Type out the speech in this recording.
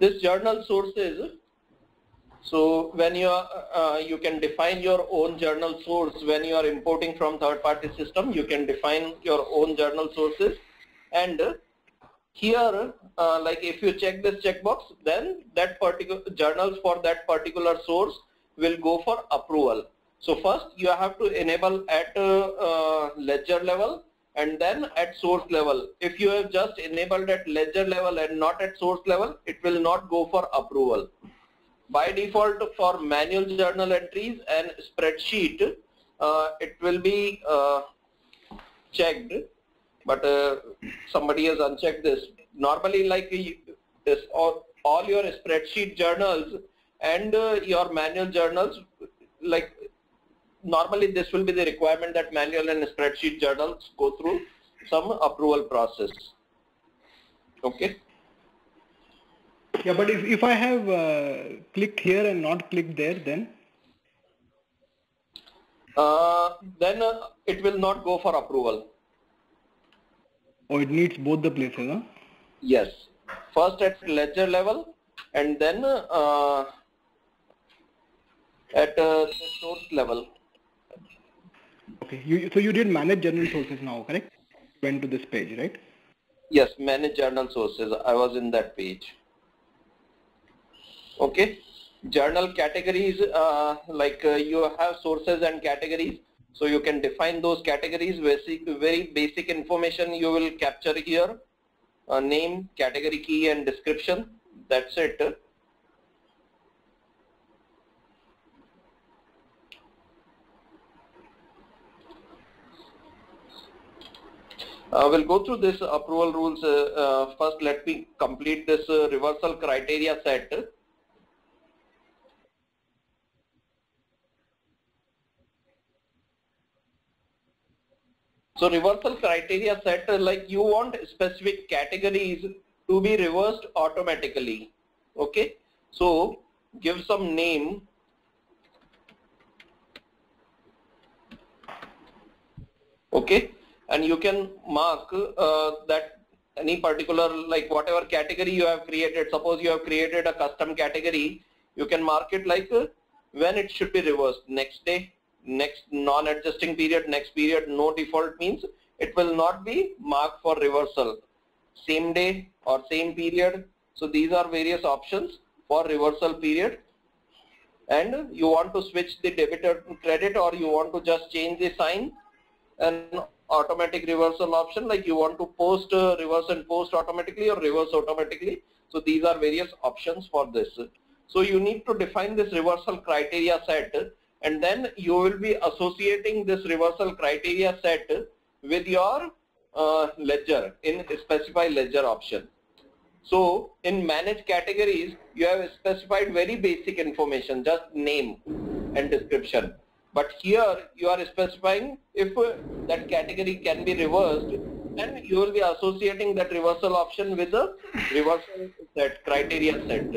this journal sources so when you are, uh, you can define your own journal source when you are importing from third party system you can define your own journal sources. And here uh, like if you check this checkbox then that particular journals for that particular source will go for approval. So first you have to enable at uh, uh, ledger level and then at source level if you have just enabled at ledger level and not at source level it will not go for approval. By default for manual journal entries and spreadsheet uh, it will be uh, checked. But uh, somebody has unchecked this. Normally like this all, all your spreadsheet journals and uh, your manual journals like normally this will be the requirement that manual and spreadsheet journals go through some approval process okay yeah, but if, if I have uh, clicked here and not clicked there, then? Uh, then uh, it will not go for approval. Oh, it needs both the places, huh? Yes. First at ledger level and then uh, at uh, source level. Okay. You, so you did manage journal sources now, correct? Went to this page, right? Yes, manage journal sources. I was in that page okay journal categories uh, like uh, you have sources and categories so you can define those categories basic, very basic information you will capture here uh, name category key and description that's it Uh, we'll go through this approval rules. Uh, uh, first, let me complete this reversal criteria set. So reversal criteria set like you want specific categories to be reversed automatically. Okay. So give some name. Okay. And you can mark uh, that any particular like whatever category you have created. Suppose you have created a custom category. You can mark it like uh, when it should be reversed next day next non-adjusting period, next period, no default means it will not be marked for reversal. Same day or same period. So these are various options for reversal period. And you want to switch the debit or credit or you want to just change the sign and automatic reversal option like you want to post uh, reverse and post automatically or reverse automatically. So these are various options for this. So you need to define this reversal criteria set and then you will be associating this reversal criteria set with your uh, ledger in specify ledger option. So in manage categories, you have specified very basic information, just name and description. But here you are specifying if that category can be reversed and you will be associating that reversal option with the reversal set criteria set.